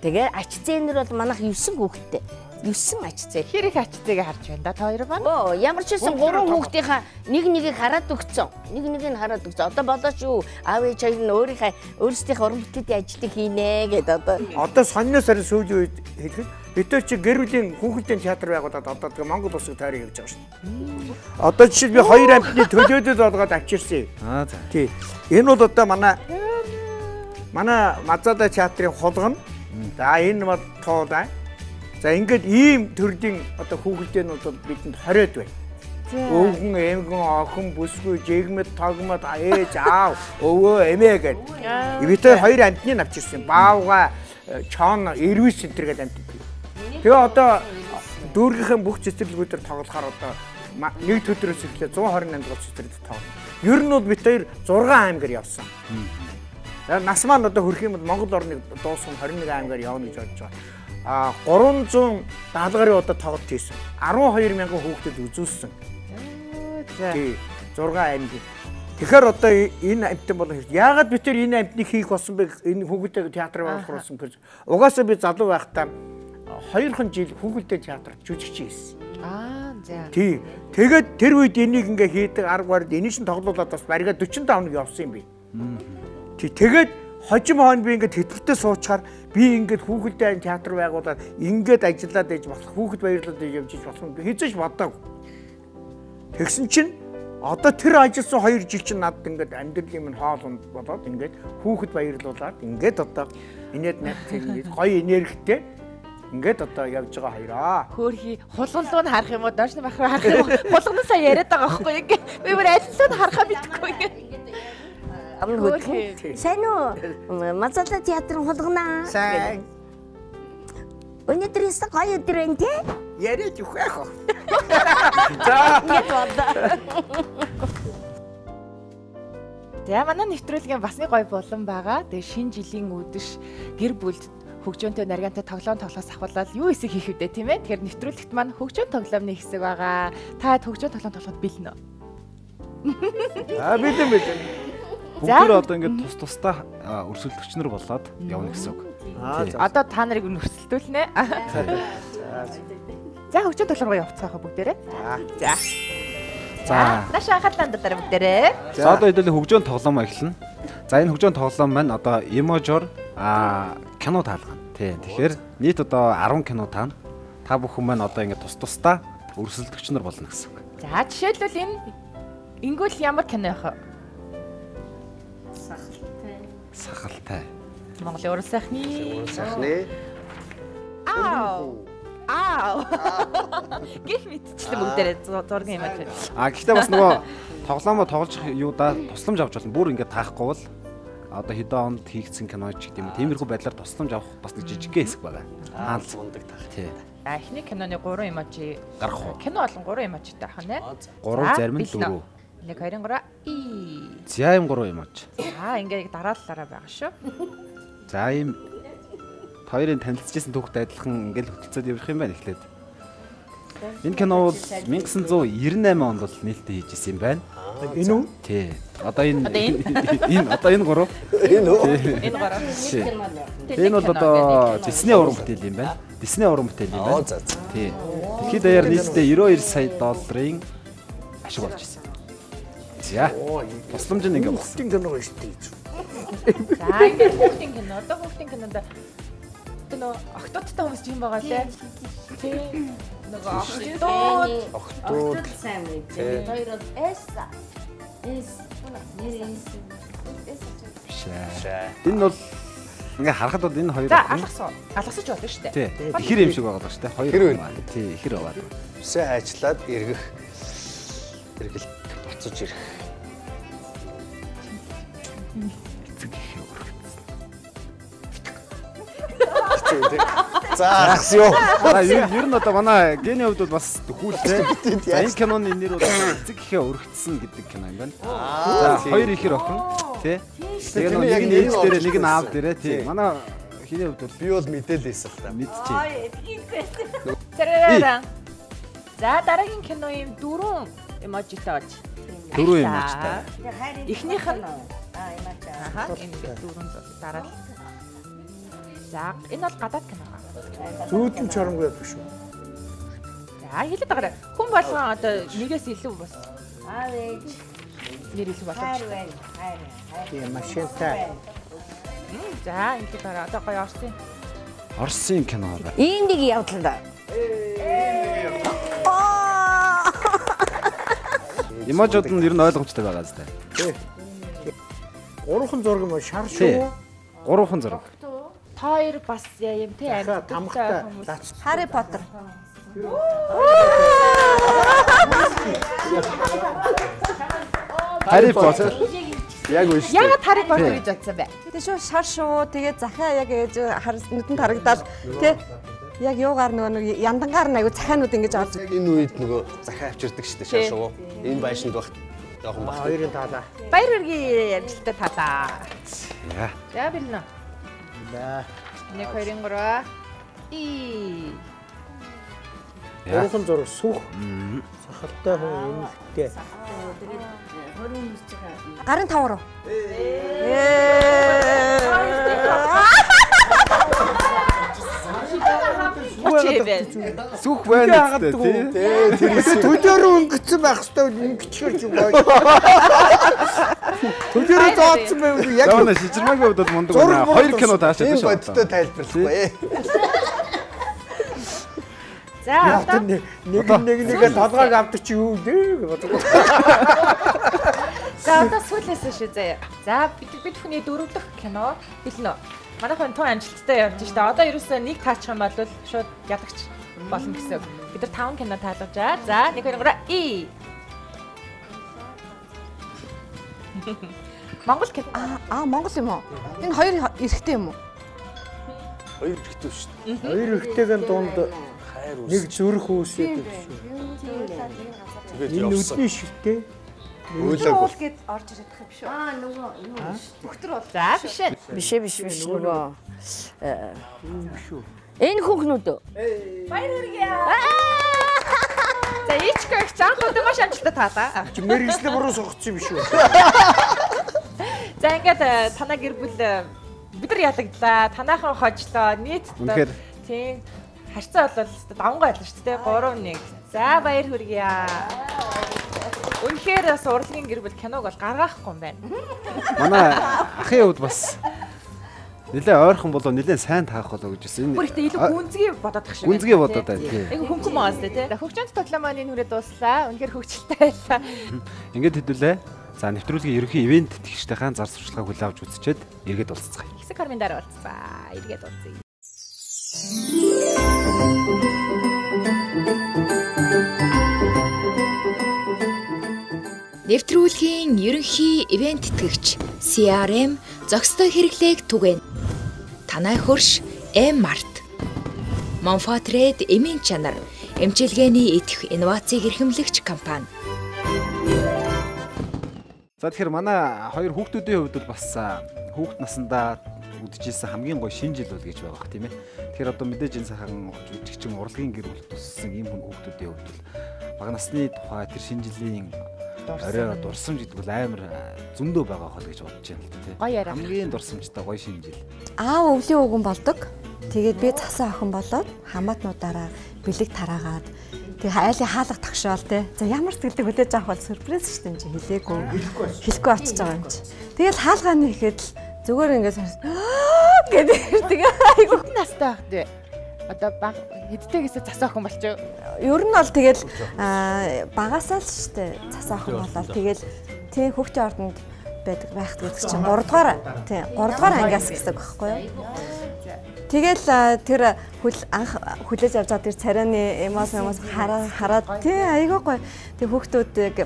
Тэгээ ач зээнэр бол манайх 9 хүүхэдтэй. 9 ач зээ. Хэр их ачтайг харж байна да та хоёр маань. Оо ямар ч байсан гурван хүүхдийнхаа нэг нэгийг хараад өгцөн. Нэг нэгийг хараад өгцөн. Одоо болооч юу? Аав ээж хоёр нь өөрийнхөө өөрсдийнхээ уран бүтээлийн ажлыг хийнэ гэдэг одоо. Одоо сонноос харин сүүлийн үед хэлэхэд нар чи гэр бүлийн хүүхдийн театр байгуулад одоо тэгээ Монгол улсыг тойрон явж байгаа шүү дээ. Одоо жишээ би хоёр амтны төлөөдөд болгоод авчирсан. Аа за. Тий. Энэ бол одоо манай манай Мазада театрын хулгана. За энэ бол туулай. За ингээд ийм төрлийн одоо хүүхдэнүүд бол бидэнд хориод байна. Өвгөн, эмгэн, охин, бүсгүй, жигмэд, тогмод, ээж, аав, өвөө, эмээ гэдэг. Бид тэр хоёр амтныг авчирсан. Баавга, чон, эрвис энэ гэдэг амт. Тэгээ одоо дүүргийнхэн бүх цэцэрлэгүүдээр тоглохоор одоо нэг төдрөөс эхлээ 128 дугаар цэцэрлэгт тоглоно. Ер нь бол бид хоёр 6 аймгаар явсан. Нас маань одоо хөрөх юм бол Монгол орныг дуусгах 21 аймгаар явна гэж бодож байгаа. А 370 гаруй удаа тоглолт хийсэн. 12 мянган хүүхдэд үзүүлсэн. Тий. 6 аймаг. Тэгэхээр одоо энэ амтан бол хэрэг. Яагаад бид тэр энэ амтныг хийх болсон бэ? Энэ хүүхдэд театр байгуулах болсон гэж. Угаасаа би залуу байхдаа хоёрхан жил хүүхдэд театрт жүжигч хийсэн. Аа за. Тий. Тэгээд тэр үед энийг ингээ хийдэг арга барил энийг чинь тоглуулад бас барига 45 хоног явсан юм би. Тий. Тэгээд хожим хоон би ингээд тэтгэвртээ суучаар би ингээд хүүхэлдээ театр байгуулад ингээд ажиллаад ээж болох хүүхэд баярлаад явж иж болох юм би хизээж бодоагүй. Тэгсэн чинь одоо тэр ажилласан 2 жил чинь надад ингээд амьдралын минь хоол унд болоод ингээд хүүхэд баярлуулад ингээд одоо инээд нэг тийм гоё энергитэй ингээд одоо явж байгаа хоёроо. Хөөхий хулгалуу нь харах юм уу? Доош нь бахар харах юм уу? Хулгал сая яриад байгаа байхгүй ингээ. Би бүр алилуу нь харахаа мэдэхгүй хөдлөн. Сайн уу? Мазата театрын хулгана. Сайн. Өнөөдөр өстө гоё өдөр байна тий? Яриад? Ингээд бодоо. За манай нэвтрүүлгийн бас нэг гоё болон байгаа. Тэгээ шинэ жилийн үдэш гэр бүлд хөгжөөнтэй наргантай тоглоом тоглоос ахвалал юу хэсэг хийх вдэ тийм ээ. Тэгэхээр нэвтрүүлэгт маань хөгжөөн тоглоомны хэсэг байгаа. Та хөгжөөн тоглоом тоглоход бэлнэ үү? Аа бидэн бидэн. За. Бүгд одоо ингээд тус тусдаа өрсөлдөгч нар болоод явна гэсэн үг. Одоо та нарыг өрсөлдүүлнэ. За хөгжөөн тоглоом руу явцгаах бүгдээрээ. За. За. Наш анхаалаа дараа бүгдээрээ. За одоо хэдүүлээ хөгжөөн тоглоом эхэлнэ. За энэ хөгжөөн тоглоом маань одоо эможор а кино таалгана. Тий. Тэгэхээр нийт одоо 10 кино таана. Та бүхэн маань одоо ингээд тус тусдаа өрсөлдөгч нар болно гэсэн үг. За жишээлбэл энэ ингүүл ямар кино явах вэ? Сахалтай. Монголын уран сайхны Сахны. Аа. Аа. Гэх мэтчлэн бүгдээрээ зу- зургийн юм аа. А гэхдээ бас нөгөө тоглоомоо тоглож юудаа тусламж авч болно. Бүр ингээд таахгүй бол одоо хэдэн онд хийгдсэн кино ч гэдэг юм. Тиймэрхүү байдлаар тусламж авах бас нэг жижигхэн хэсэг байгаа. Хаал мундаг тах. Тий. А эхний киноны 3 эможи Гарах уу? Кино болон 3 эможитай ах нэ. 3 зарим нь бэлнэ. 4. 1 2 3 и. За юм 3 юм аач. За ингээд дараалалаараа байгаа шүү. За ийм хоёрын танилцчихсан түүхтэй адилхан ингээл хөтөлцөөд явах юм байна эхлээд. Энэ кино бол 1998 онд бол нээлттэй хийжсэн юм байна. Энэ үү? Тий. Одоо энэ энэ? одоо энэ гурав. Энэ үү? Энэ. Тий. Энэ бол одоо Disney уран бүтээл юм байна. Disney уран бүтээл юм Оо байна. за за. Тий. Тэгэхэд даяар нийтдээ 92 сая долларын ашиг болж ирсэн. За. Тусламж нь ингээ болсон. Хүүхдийн кино шүү дээ. За ингээд хүүхдийн кино. Одоо хүүхдийн кинонд одоо нөө октоодтай хүмүүс юм байгаа лээ. Тий. Нөгөө октоод Октод сайн мэд. Хоёр бол S. S. Нэр. Биш ээ. Энэ бол ингээ харахад бол энэ хоёр алгасан. Алгасаж болно шүү дээ. Ихэр юм шиг байгаа л шүү дээ. Хоёр. Байна. Тий, ихэр аваад. Үсээ ажиллаад эргэх. Эргэл буцаж ирэх. За ахс юу? Ер ер нь одоо манай гений хувьд бол бас төхүүлтэй. За энэ киноны нэр бол эцэг гэхээ өргөцсөн гэдэг кино юм байна. За хоёр ихэр охин тий. Тэгээ нэг нь ээж дээрээ нэг нь аав дээрээ тий. Манай хиний хувьд бол Би бол мэдээлээсэн л та. мэдчихэе. Тэрээрээ. За дараагийн кино юм дөрөв эможитой болж. Дөрөв эможитой. Эхнийх нь Аа ямаач. Аха энэ дөрөв дараа. За энэ бол гадаад кино. Зүүдэн чоронгүй байдаг шүү. За хэлээд байгаа. Хүн болгон одоо нэгээс илүү бас Аав ээж. нэр илүү Хайр боломжтой. байна. Хайр. Хайр. Тийм машинтай. За ингэ дараа одоо гоё орсон. Орсын кино байна. Ийм нэг явдал. Эможууд нь ер нь ойлгомжтой байгаа зү. Гурван зураг юм шар Тий. шүү. Гурван зураг. Та хоёр бас юм тий амьд тамхтай. Harry Potter. Harry Potter. Яг үн шүү. Яагаад Harry Potter гэж бодсон бэ? Тэ шүү шар шүү. Тэгээд захаа яг ээж хар нүдэн тарагдаад тэ яг юугаар нөгөө нэг яндангаар нь айгу захаанууд ингэж орж Яг энэ үед нөгөө захаа авчирдаг шүү дээ шаш уу. Энэ байшинд баг. Яахан баг. Хоёрын таалаа. Баяр үргийн амжилттай талаа. За. За бэлнэ. За. Нэг хоёрын гурав. И. Яа. Гурван зураг сүх. Сахалтай хүн эмэгтэй. гарын тавар. Очи Сүх байна гэдэг тий. Тэр Төдөөрөө өнгөцсөн байх хэвээр өнгөчгөр юм гоё. Төдөөрөө зооцсон байвал яг манай шижирмаагийн хувьд бол мундаг байна. Хоёр кино таашаад шүү. бодиттой тайлбарлахгүй ээ. За одоо нэг нэг нэг нэгэ толгойг авдаг чи юу гэж бодог. за одоо сүүлээс шүү заяа. За бид бид хүний дөрөв дахь кино хэлнэ. Манайхан тун амжилттай явж штэ. Одоо ерөөсөө нэг таачих юм бол шууд ялагч болно гэсэн. үг. Бид нар таван кино таалгажаа. За нэг хоёр гурав. И. Монгол кино. Аа Монгол юм уу? Энэ хоёр эрэгтэй юм уу? Хоёр ихтэй шүү дээ. Хоёр ихтэйгэн дунд Хайр үс. нэг зүрх үүсээд шүү. Тэгээд Энэ явсан. нүдний шивтэй. Үйлээг гэд орж ирэх юм шүү. Аа нөгөө юу За биш ээ. биш ээ биш биш нөгөө э, энэ хүүхнүүд Баяр хүргэе. За ичгөө их цаанхууд маш амжилттай таалаа. Чи мэрэгслээ буруу сонгоцсон юм шүү. За ингээд э, танаа гэр бүл э, бид нар ялагдлаа. Танаахан хожлоо. Нийт Үнэхээр. тийм харьцаа бол өстой давнгаа байлаа шүү дээ. 3-1. За баяр хүргье. Үнэхээр бас урлагийн гэр бүл киног бол гаргаахгүй юм байна. Манай ахын хувьд бас нэлээ ойрхон болоо нэлээ сайн таах болоо гэж байна. Бүр ихтэй илүү гүнзгий бодоод тах шиг. Гүнзгий бодоод байна тий. Айгу хөнгөн маас тий. Хөгжөнд тоглоом маань энэ хүрээ дууслаа. Үнэхээр хөгжилтэй байлаа. Ингээд хэдүүлээ. За нэвтрүүлгийн ерөнхий ивент тэгштэйхэн зар сурталчилгааг хүлээн авч үзчихэд эргээд уулзцгаая. Хэсэг хормын дараа болцгаа. Эргээд уулзъя. Нэвтрүүлгийн ерөнхий ивент тэтгэгч CRM зохистой хэрэглээг түгээн. Танай хөрш M-Mart. Monfatrade эмийн чанар эмчилгээний идэх инновацийг эрхэмлэгч компани. За тэгэхээр манай хоёр хүүхдүүдийн хувьд бол бас хүүхд насндаа үдчихсэн хамгийн гоё шинэ жил бол гэж байгаа бох тийм ээ. Тэгэхээр одоо мэдээж энэ сайхан жүжигчин урлагийн гэр бүл туссан ийм хүн хүүхдүүдийн хувьд бол бага насны тухай тэр шинэ жилийн оройроо дурсамж гэдэг бол амар зөндөө байгаа хол гэж бодож байна л тийм. Гоё яриа. Хамгийн дурсамжтай гоё шинэ жил. аав өвлийн үгэн болдог. Тэгээд би цасан охин болоод хамаатнуудаараа бэлэг тараагаад тэг айлын хаалга тогшоол те. За ямар сэтгэлдэг хүлээж авах бол сюрприз шүү дээ энэ чи хэлээгүй. Хэлэхгүй очиж байгаа юм чи. Тэгэл хаалгааны ихэд л зүгээр ингээд гэдэг тэгээ. Хэдэн настай байх вэ? Одоо баг хэдтэйгээс цас охин болчих. Ер нь бол тэгэл аа, багасаа л шүү дээ. Цасан охин болоод тэгэл тий хүүхдийн ордонд байдаг байх гэдэг чинь 3 дугаар тий 3 дугаар ангиас гэсэн байхгүй юу? Тэгэл тэр хүл анх хүлээж авч байгаа тэр царайны эмоц эмоц хараа хараад тий айгүй гоё. Тэг хүүхдүүдийг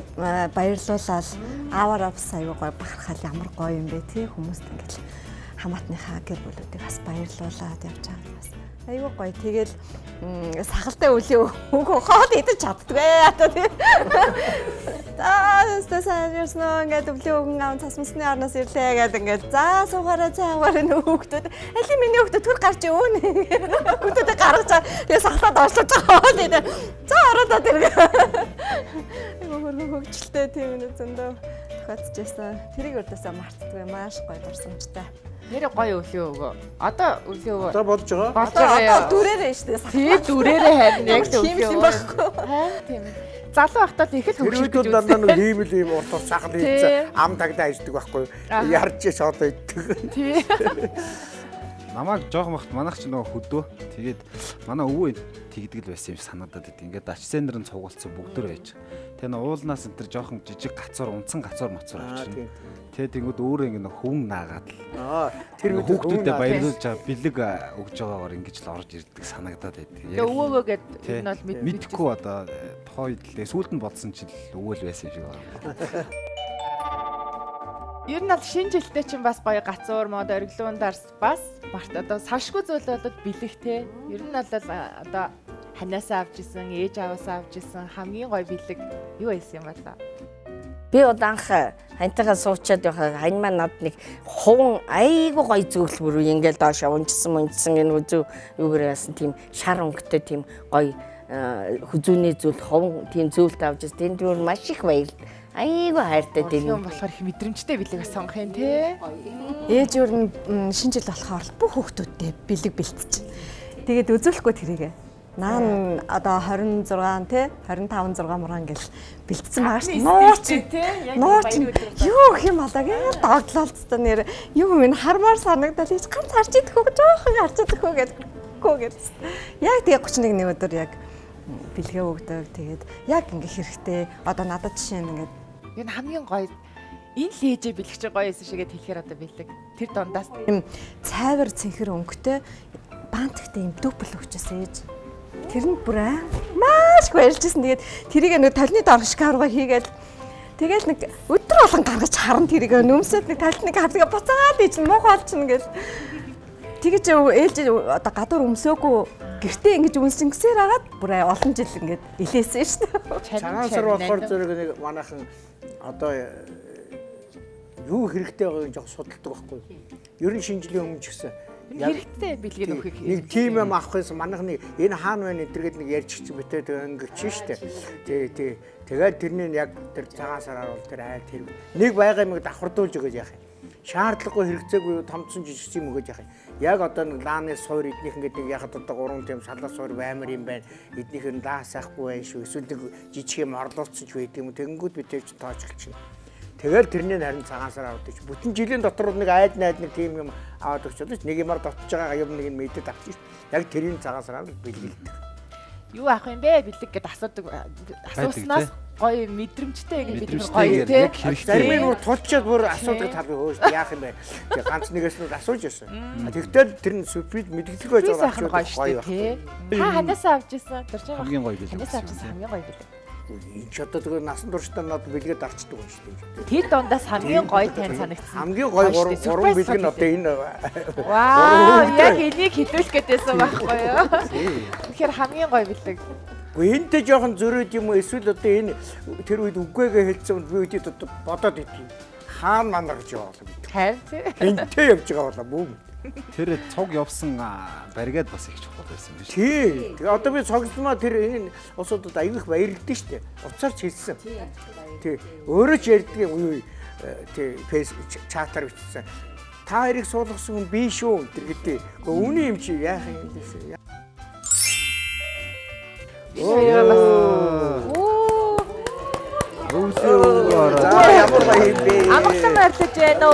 баярлуулаад ааваар бас айгүй гоё бахархал ямар гоё юм бэ тий хүмүүст ингээл хамаатныхаа гэр бүлүүдийг бас баярлуулаад явж байгаа бас айгүй гоё. Тэгэл сахалтай үлийн хүүхэн хоол идэж чаддгүй. Одоо тий. За стасан ярьсноо. Ингээд өвлийн өгөн аав цасмсны орноос ирлээ гэдэг ингээд за суугаараа цаагаар нөө хүүхдүүд аль миний хүүхдүүд түр гарч өвнө хүүхдүүдээ гаргаж тэгээ сахалаад оршлож байгаа хоо тэгээ за ороод тэр айгүй хөргөн хөгжилтэй тийм нэг зөндөө тохиолдчихсан тэрийг өрдөөсөө мартдаггүй маш гоё дурсамжтай Нэр гоё өвлийн өгөө. Одоо өвлийн өгөө. Одоо болж байгаа. Одоо юу? дүрээрээ шүү дээ Тий дүрээрээ харин яг тийм юм өгөө. байхгүй тийм. Залуу байхдаа л их л үед гэж бол дандаа үздэг. нэг ийм л ийм урт урт сахал Тий. ийцээ ам тагнаа иждэг байхгүй. Ярж шоод иддэг. Тий. Намайг жоохон бахт манайх ч нөгөө хөдөө. Тэгээд манай өвөө тэгдэг л байсан юм санагдаад байд. Ингээд ач сендер нь цугуулсан бүгдөө байж. Тэгээ нөө уулнаас энэ төр жоохон жижиг гацуур унтсан гацуур мацуур авчихна. Тэгээ тэнгууд өөрөө ингээд хөвн наагаад л Аа тэр хүүхдүүдэд баярлуулж байгаа бэлэг өгж байгаагаар ингэж л орж ирдэг санагдаад байдаг. Тэгээ өвөөгөө Тий. энэ бол мэд мэдхгүй одоо э, тухайн үед л сүүлд нь бодсон ч л өвөө л байсан юм шиг байна. Ер нь бол шинэ жилдээ чинь бас гоё гацуур мод ориглуун дарс бас барт одоо сашгүй зүйл бол бэлэг те. Ер нь бол одоо ханиасаа авч исэн, ээж аваасаа авч исэн хамгийн гоё бэлэг юу байсан юм бол Би одоо анх хантайгаа суучаад байхад хань маань над нэг хуван айгу гой зөвлөл бүр ингээл доош унжсан мунжсан энэ үзүү юугаар яасан тийм шар өнгөтэй тийм гой хүзүүний зүйл хуван тийм зөвлөлт авч ирсэн. Тэнд бүр маш их баяр. Айгу хайртай юм тийм. болохоор их мэдрэмжтэй бэлэг бас сонгох юм те. ээж өөр нь шинэ жил болохоор бүх хүүхдүүдтэй бэлэг бэлтэж. Тэгээд үзүүлэхгүй тэрийг. Наан одоо 26 те 25 6 мургаан гэл бэлтсэн байгаа шүү. Яг Нуур чи юу гэх юм алаа гээл догтлолцсон нэр юу минь хармаар санагдал ийч ганц харж идэх үү жоохон харж идэх үү гэдэггүй гэдэг. Яг тэгээ 31 нэг өдөр яг бэлгээ өгдөг. Тэгээд яг ингээ хэрэгтэй. Одоо надад жишээ нь ингээ Энэ хамгийн гоё энэ л ээжээ бэлгэж гоё байсан шигээд хэлэхээр одоо бэлэг. Тэр дундаас юм цайвар цэнхэр өнгөтэй бантгтай юм дүпл өгчөөс ээж. Тэр нь бүр маш баярлжсэн. Тэгээд тэрийг нэг талны доор шкарга хийгээл Тэгэл нэг өдөр болгон гаргаж харан тэрийг нөмсөд нэг талд нэг хавлага буцаад ич муухай олчихно гэл. Тэгэж ээлж одоо гадуур өмсөөгүй гэртээ ингэж үнсэнгсээр агаад бүр олон жил ингэж илээсэн шүү дээ. Цагаан сар болохоор зэрэг нэг манайхан одоо э, юу хэрэгтэй байгааг жоох судалдаг байхгүй юу? Ер нь шинэ жилийн өмнө ч гэсэн хэрэгтэй бэлгийг өгөх нэг тим юм авах гэсэн манайхны энэ хаана байна эдэргээд нэг ярьж чи битээ өнгөч штэ. Тий, тий. Тэгээд тэрний яг тэр цагаан сараар бол тэр айл тэр нэг байгаа юмыг давхардуулж өгöd яах юм. Шаардлагагүй хэрэгцээгүй томцсон жижиг юм өгöd яах юм. Яг одоо нэг лааны суур эднийх ингээд нэг яхад одоо гурван тийм шалаа суур баймар юм байна. Эднийх нь даасахгүй байх шүү. Эсвэл нэг жижиг юм орлуулсан ч байдаг юм. Тэнгүүд битээч тоочглчихна. Тэгэл тэрний харин цагаан сар авдаг. Бүтэн жилийн дотор нэг айд найд нэг тийм юм аваад өгч удаач нэг юмар дотж байгаа юм нэг нь мэдээд авчих. Яг тэрийн цагаан сараар бэлгэлдэг. Юу авах юм бэ бэлэг гэд асуудаг асууснаас гоё мэдрэмжтэй ингэ бид гоё хэрэгтэй. Зарим нь бүр тулчаад бүр асуудаг тал хөөж яах юм бэ? Тэг ганц нэгээс нь асууж байсан. Тэгтэл тэр нь сюрприз мэдгэлэг байж байгаа гоё шүү дээ те. Та ханаасаа авч ирсэн? Дурж байгаа. Хамгийн гоё бэлэг ирсэн хамгийн гоё бэлэг. Энэ ч одоо тэгээ насан туршдаа над бэлгээд арчдаг юм шүү дээ. Тэр дундаас хамгийн гоё тань санагдсан. Хамгийн гоё гурван гурван бэлэг нь одоо энэ Вау, яг энийг хитүүлэх гэдээсэн байхгүй юу? Тэгэхээр хамгийн гоё бэлэг. Гэхдээ энэтэй жоохон зөрөөд юм уу эсвэл одоо энэ тэр үед үгүйгээ хэлсэн би үдид одоо бодоод идэв. Хаана манарч яваа юм. Харин тий. Энтэй явж байгаа болоо бүү. Тэр цуг явсан аа, баригад бас их чухал байсан юм шиг. Тий. Тэгээ одоо би цогцлмаа тэр энэ улсуудад аягүй их баярлагдсан шүү дээ. Уцаар ч хэлсэн. Тий. Өөрөө ч ярьдаг юм уу тий фейс чатаар бичсэн. Та хоёрыг суулгасан хүн би шүү тэр гэдэг. Гэхдээ үүний юм чи яах юм бэ? Өвлөө За ямар баяр бэ? Амгалан байрлаж байна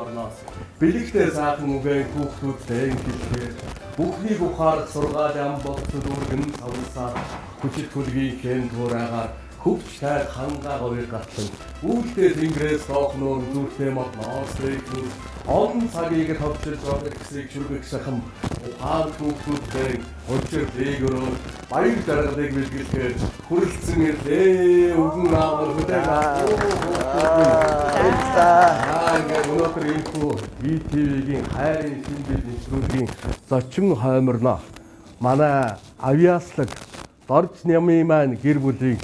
орноос бэлэгтэй саахан үгээ хүүхдүүдтэй ингэлхээр бүхнийг ухаар сургаал ам болцод үргэн савсаар хүчит хүлгийн хэн дураагаар хөвч тайр хангаа горыг гатлан үүлдээ тэнгэрээс доохноор зүрхтэй мод ноосрыг нүр он цагийг товчж байгаа гэсийг шүргэх сахам ухаан хүүхдүүдтэй өчир дээгөрөө. Баяр даргалыг бэлгэлэхээр хүрэлцэн ирлээ. Өгөн аавар Аа ингээд өнөөдөр энэ хүү BTV-гийн хайрын шинжил нэвтрүүлгийн зочин хойморно. Манай авиаслаг Дорж нямын маань гэр бүлийг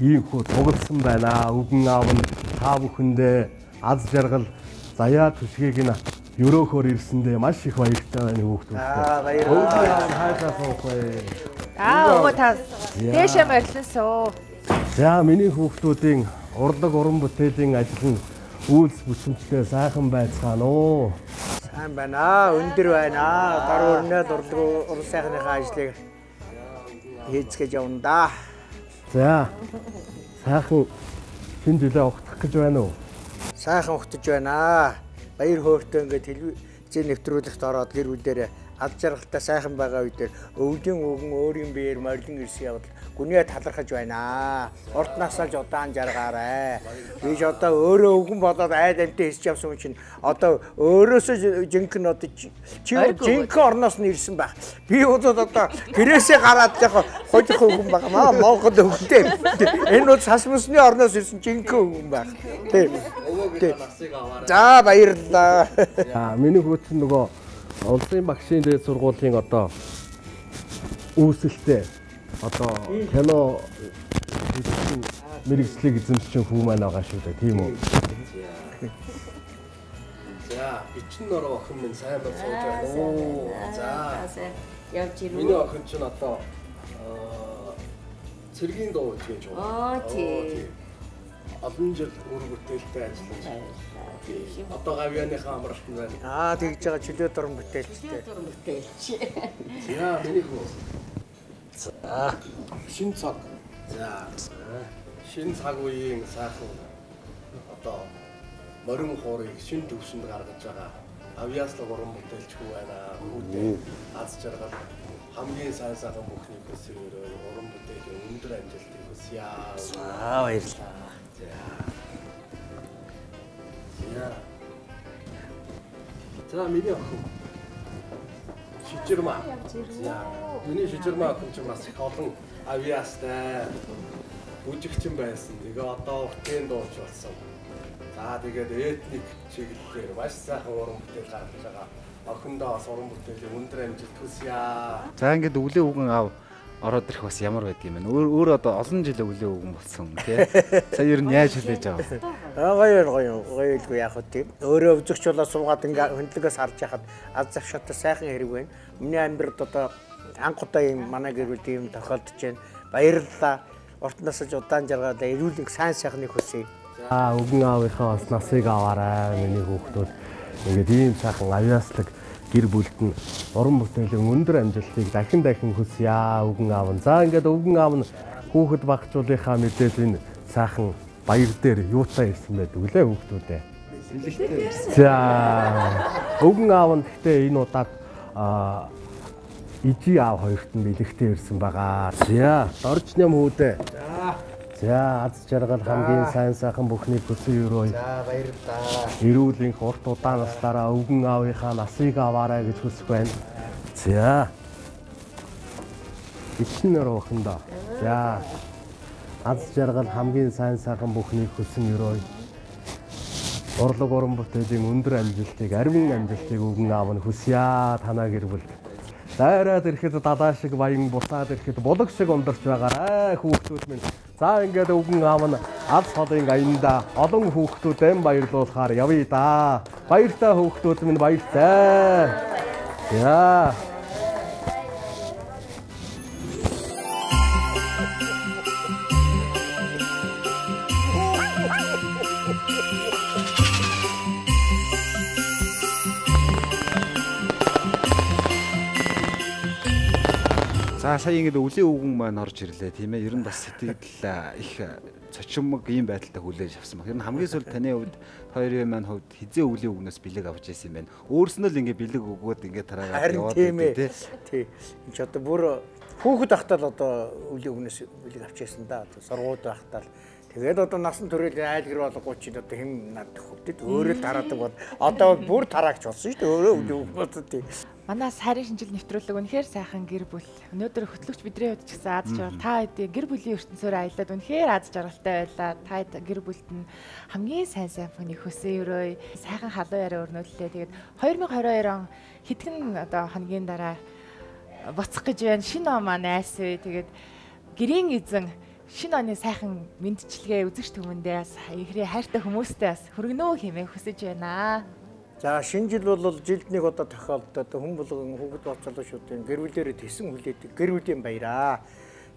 ийм хүү тугалсан байна. Үгэн аав нь та бүхэндээ аз жаргал заяа түшгийг нь өрөөхөр ирсэндээ маш их баяртай байна хүүхдүүдтэй. Аа баярлалаа. Өвгөн аав нь хайшаа суух вэ? Аа өвөө та дээшээ морилсоо. За миний хүүхдүүдийн урлаг уран бүтээлийн ажил нь үйлс бүсэмжлээ сайхан байцгаана уу. Сайн байна. Өндөр байна. Гар өрнөө дурлаг уран сайхныхаа ажлыг хийцгэж явна да. За сайхан шинэ жилээ огтох гэж байна уу? Сайхан ухтаж байна. Баяр хөөртэй ингээд телевизэн нэвтрүүлэгт ороод гэр бүлээрээ ад жаргалтай сайхан байгаа үедээ өвлийн өгөн өөрийн биеэр морилон ирсэн явдал гүнээ талархаж байна. Урт насааж удаан жаргаарай. Би ч одоо өөрөө өвгөн болоод айд амтээ хийж явсан хүн чинь одоо өөрөөсөө жинхэнэ одоо чи жинхэнэ орноос нь ирсэн байх. Би удаад одоо гэрээсээ гараад яг хожих өвгөн баг. Маа Монгол өвгөнтэй. Энэ бол сасмусны орноос ирсэн жинхэнэ өвгөн байх. Тийм. За баярлалаа. За миний хүүхэн нөгөө улсын багшийн дээд сургуулийн одоо үүсэлтэй одоо кино хийсэн мэрэгчлэг эзэмшчин хүү маань байгаа шүү дээ тийм үү. За бичин нөрөө охин минь сайн бол сууж байна. Оо за Явж ирв. миний охин чинь одоо цэргийн дуу хийж байна. Аа, тий. Олон жил үр бүтээлтэй ажиллаж байна. Одоо гавьяаныхаа амралт нь байна. Аа тэгж байгаа чөлөө дуран бүтээлчтэй. Бүтээлч. За миний хүү. За шин цаг. За шин цаг үеийн сайхан одоо морин хуурыг шин төвшөнд гаргаж байгаа. Авьяаслаг уран бүтээлч хүү байна. Үүдээ аз жаргал хамгийн сайн сайхан бүхний хүсэл уран бүтээлийн өндөр амжилтыг хүсье. Аа баярлалаа. За. За миний охин. Шижирмаа. Миний шижирмаа охин ч бас их олон авиастай бүжигчин байсан. Тэгээ одоо уртын дууч болсон. За тэгээд этник чиглэлээр маш сайхан уран бүтээл гаргаж байгаа. Охиндоо бас уран бүтээлийн өндөр амжилт хүсье. За ингээд өвлөө үгэн аав ороод ирэх бас ямар байдаг юм бэ? Өөр өөр одоо олон жил өвлөө үгэн болсон тий. Сая ер нь яаж хэлээж байгаа вэ? Аа гоё гоё гоё илгүй яах вэ тийм. Өөрөө өвзөгч болоод суугаад ингээ хөндлөгөөс харж яхад аз завшаатай сайхан хэрэг байна. Миний амьдралд одоо анх удаа юм манай гэр бүл ийм тохиолдож байна. Баярлалаа. Урт насаж удаан жаргаад эрүүл их сайн сайхныг хүсье. Аа өгөн аавынхаа бас насыг аваарай миний хүүхдүүд. Ингээд ийм сайхан авьяаслаг гэр бүлд нь уран бүтээлийн өндөр амжилтыг дахин дахин хүсье өгөн аав нь. За ингээд өгөн аав нь хүүхэд багцуулынхаа мэдээлэл энэ сайхан баяр дээр юутай ирсэн байдаг үлээ хүүхдүүдээ. За өгөн аав нь гэхдээ энэ удаад аа ижи аав хоёрт нь бэлэгтэй ирсэн байгаа. За дорж нэм хүүдээ. За аз жаргал хамгийн сайн сайхан бүхний хүсэн өрөө. За баярлалаа. Эрүүл инх урт удаан наслаараа өвгөн аавынхаа насыг аваарай гэж хүсэх байна. За. Ичин нөр охиндоо. За. Аз жаргал хамгийн сайн сайхан бүхний хүсэн өрөө. Урлаг уран бүтээлийн өндөр амжилтыг, арвин амжилтыг өвгөн аав нь хүсье танаа гэр бүл. дайраад ирэхэд далаа шиг баян буцаад ирэхэд булаг шиг ундарч байгаарай хүүхдүүд минь. За ингээд өвгөн аав нь алс холын аянда олон хүүхдүүдэд баярлуулахаар явъя да. Баяртай хүүхдүүд минь баяртай. Яа. За сая ингээд өвлийн өвгөн маань орж ирлээ тийм ээ. Ер нь бас сэтгэл их цочмог ийм байдалтай хүлээж авсан баг. Ер нь хамгийн сүүлд таны хувьд хоёрын маань хувьд хизээ өвлийн өвгнөөс бэлэг авч ирсэн юм байна. Өөрснөө л ингээд бэлэг өгөөд ингээд тараагаад яваад тийм ээ. тий. Тий. Энд ч одоо бүр хүүхэд ахтал одоо өвлийн өвнөөс үлийг авчээсэн да. Одоо сургууд байхтал. Тэгээд одоо насан туршид айл гэр болгоо чи одоо хэн над хөвдөд өөрөө тараадаг бол одоо бүр тараагч болсон шүү дээ. Өөрөө тий. Манай сарын шинжил нэвтрүүлэг үнэхээр сайхан гэр бүл. Өнөөдөр хөтлөгч бидний хувьд ч гэсэн аз жаргал та хэдийн гэр бүлийн ертөнцөөр аялаад үнэхээр аз жаргалтай байлаа. Та хэд гэр бүлд нь хамгийн сайн сайн бүхний хөсөн өрөө сайхан халуун яриа өрнүүллээ. Тэгээд 2022 он хэдхэн одоо хоногийн дараа буцах гэж байна. Шинэ он маань айс вэ. Тэгээд гэрийн эзэн шинэ оны сайхан мэдчилгээ үзэгч түмэндээ бас ихрээ хайртай хүмүүстэй бас хөргөнөө хэмээн хүсэж байна. За шинэ жил бол жилд нэг удаа тохиолдоод хүн болгон хүүхэд болцолгочдын гэр бүлээрээ тэсэн хүлээдэг гэр бүлийн баяраа.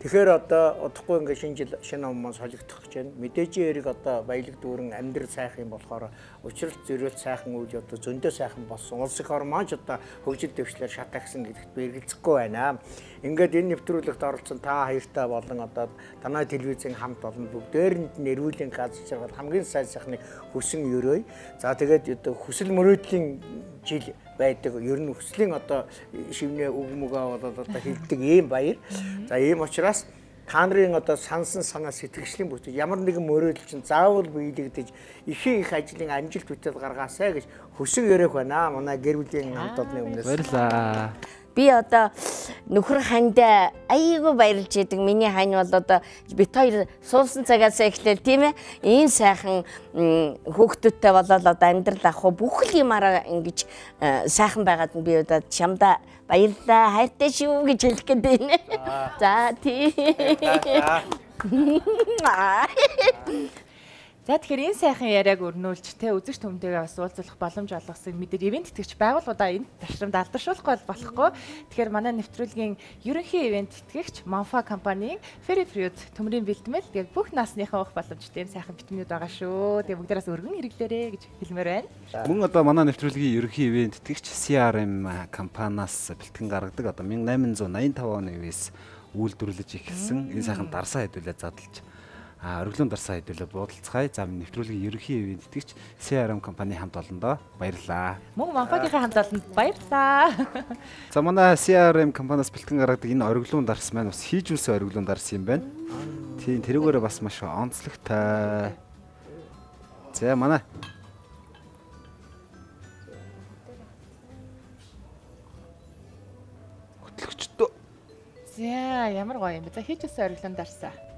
Тэгэхээр одоо удахгүй ингээ шинэ жил шинэ ном солигдох гэж байна. Мэдээж эрэг одоо баялаг дүүрэн амьдрал сайхан болохоор учрал зөрөөл сайхан үйл одоо зөндөө сайхан болсон. Улс их орн маань ч одоо хөгжил дэвшлэр шатаагсан гэдэгт би эргэлзэхгүй байна. Ингээд энэ нэвтрүүлэгт оролцсон та хоёртай болон одоо танай телевизийн хамт олон бүгдээрэнд нь эрүүлийн газ жаргал хамгийн сайн сайхныг хүсэн өрөөй. За тэгээд одоо хүсэл мөрөөдлийн жил байдаг. Ер нь хүслийн одоо шивнээ үг мөгөө болоод одоо хилдэг ийм баяр. За ийм учраас та нарын одоо сансан санаа сэтгэгчлийн бүтэц ямар нэгэн мөрөөдөл чинь заавал биелэгдэж ихэнх их ажлын амжилт бүтээл гаргаасаа гэж хүсэн өрөөх байна. Манай гэр бүлийн хамт олонны өмнөөс. Баярлаа. Би одоо нөхөр ханд айгүй баярлж идэг. Миний хань бол одоо бит хоёр суусан цагаас эхлээл тийм ээ. Ийм сайхан хүүхдүүдтэй болоод одоо амьдрал ах уу бүх л юмараа ингэж э, сайхан байгаад нь би одоо чамда баярлалаа хайртай шүү гэж хэлэх гээд байна. За тий. За тэгэхээр энэ сайхан яриаг өрнүүлж те үзэгч төмтэйгээ бас уулзах боломж олгосон мэдээж ивент тэтгэгч байгууллагуудаа энэ ташрамд алдаршуулахгүй бол болохгүй. Тэгэхээр манай нэвтрүүлгийн ерөнхий ивент тэтгэгч Manfa компанийн Ferry Fruit төмрийн бэлтгэл тэгээд бүх насныхаа уух боломжтой энэ сайхан витаминууд байгаа шүү. Тэгээд бүгдээрээс өргөн хэрэглээрэй гэж хэлмээр байна. Мөн одоо манай нэвтрүүлгийн ерөнхий ивент тэтгэгч CRM компаниас бэлтгэн гаргадаг одоо 1885 оны үеэс үйлдвэрлэж эхэлсэн энэ сайхан дарсаа хэдүүлээ задлж өргөлөн дарсаа хэдүүлээ буудалцгаая. За нэвтрүүлгийн ерөнхий ивент тэтгэгч CRM компани хамт олондоо баярлалаа. Мөн Manfa-гийнхаа хамт олонд баярлаа. За манай CRM компаниас бэлтгэн гаргадаг энэ ориглон дарс маань бас хийжүүлсэн ориглон дарс юм байна. Тийм тэрүүгээрээ бас маш онцлогтой. За манай хөтлөгчдөө За ямар гоё юм бэ? За хийжсэн ориглон дарсаа.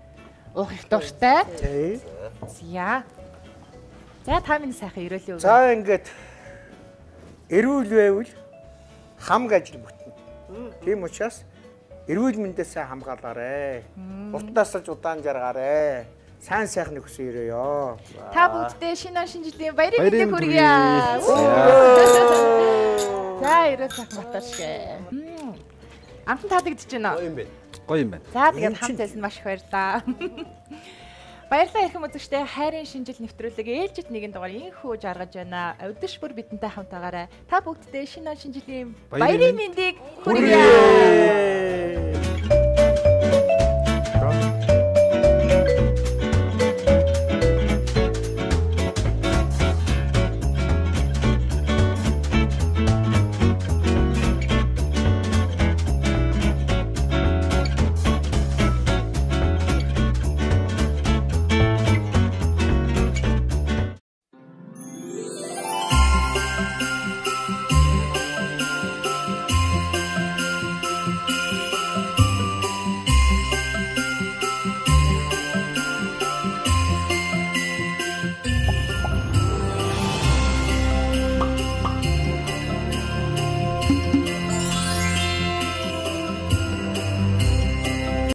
Уух их дуртай. Тий. За. За та минь сайхан ирээлээ өгөө. За ингээд эрүүл байвал хамг ажил бүтнэ. Тийм учраас эрүүл мэндээ сайн хамгаалаарэ. Уртаас ч удаан жаргаарэ. Сайн сайхны хүсэн ирээё. Та бүгдээ шинэ он шинэ жилийн баярын мэндийг хүргье. За ирээ цаг маташгэ. Амтан таадагдж байна. юм бэ? Гоё юм байна. За тэгээд хамт байсан маш их баярлаа. Баярлалаа ирхэм үзэгчтэй хайрын шинжил нэвтрүүлэг ээлжид нэгэн дугаар инхүү жаргаж байна. Өдөш бүр бидэнтэй хамт байгаарай. Та бүгддээ шинэ он шинжилийн Баярын мэндийг хүргье.